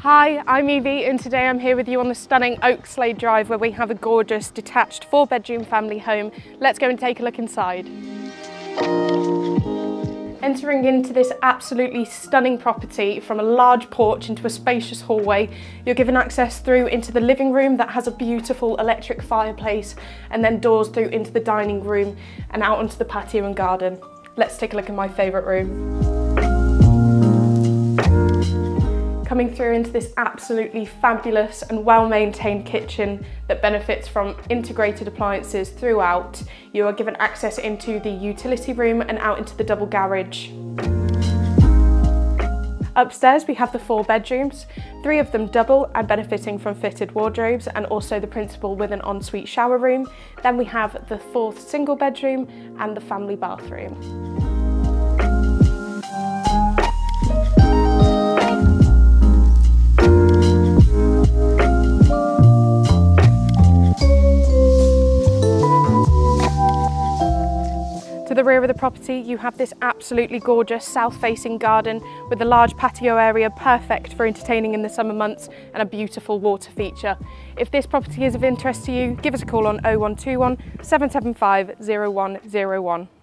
Hi, I'm Evie and today I'm here with you on the stunning Oakslade Drive where we have a gorgeous detached four bedroom family home. Let's go and take a look inside. Entering into this absolutely stunning property from a large porch into a spacious hallway, you're given access through into the living room that has a beautiful electric fireplace and then doors through into the dining room and out onto the patio and garden. Let's take a look at my favourite room. Coming through into this absolutely fabulous and well-maintained kitchen that benefits from integrated appliances throughout. You are given access into the utility room and out into the double garage. Upstairs we have the four bedrooms, three of them double and benefiting from fitted wardrobes and also the principal with an ensuite shower room. Then we have the fourth single bedroom and the family bathroom. The rear of the property, you have this absolutely gorgeous south-facing garden with a large patio area perfect for entertaining in the summer months and a beautiful water feature. If this property is of interest to you, give us a call on 0121 775 0101.